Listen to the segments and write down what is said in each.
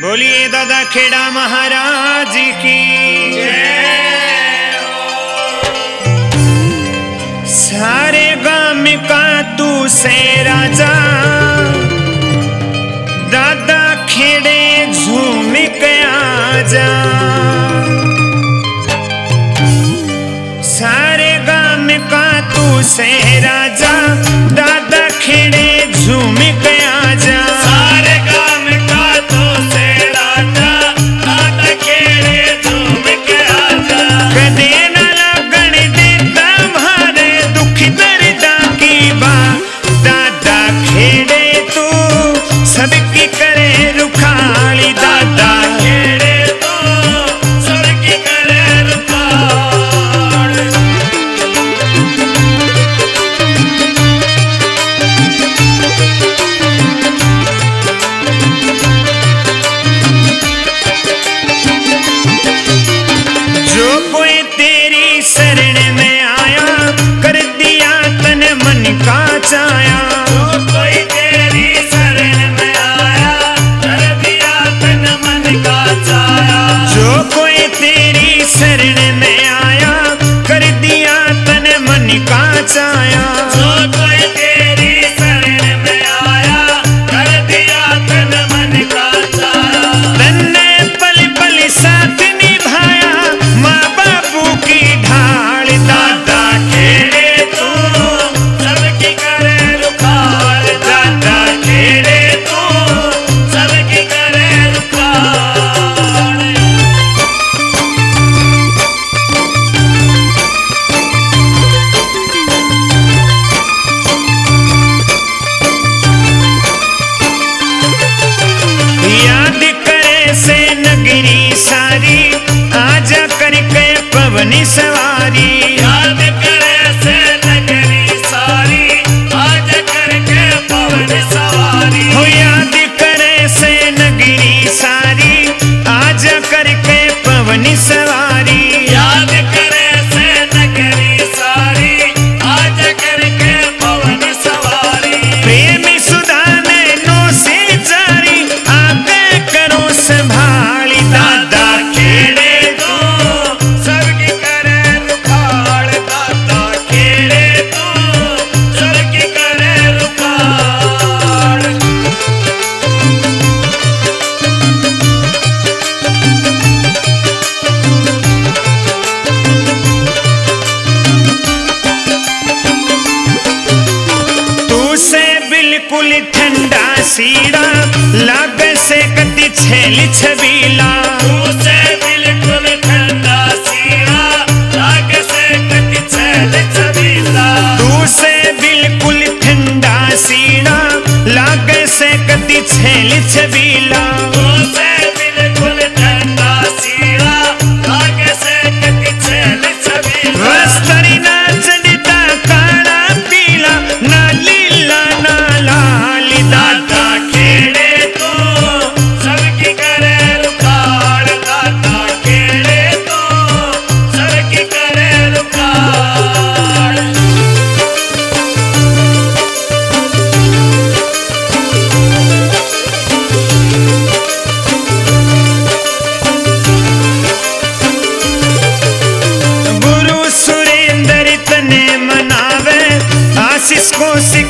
बोलिए दादा खेड़ा महाराज की। सारे गाँव का तू से राजा। दादा खेड़े झूम गया जा सारे गाँव का तू से राजा। दादा खेड़े झूम गया बचाया अपनी सवारी। याद करे से नगरी सारी आज करके पवन सवारी। हो याद करे से नगरी सारी आज करके पवन सवारी। याद कर बिल्कुल ठंडा सीरा लाग से कति छेल छबीला।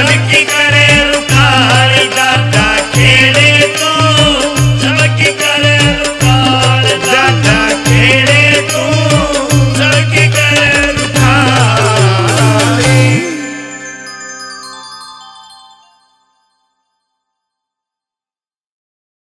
धरती का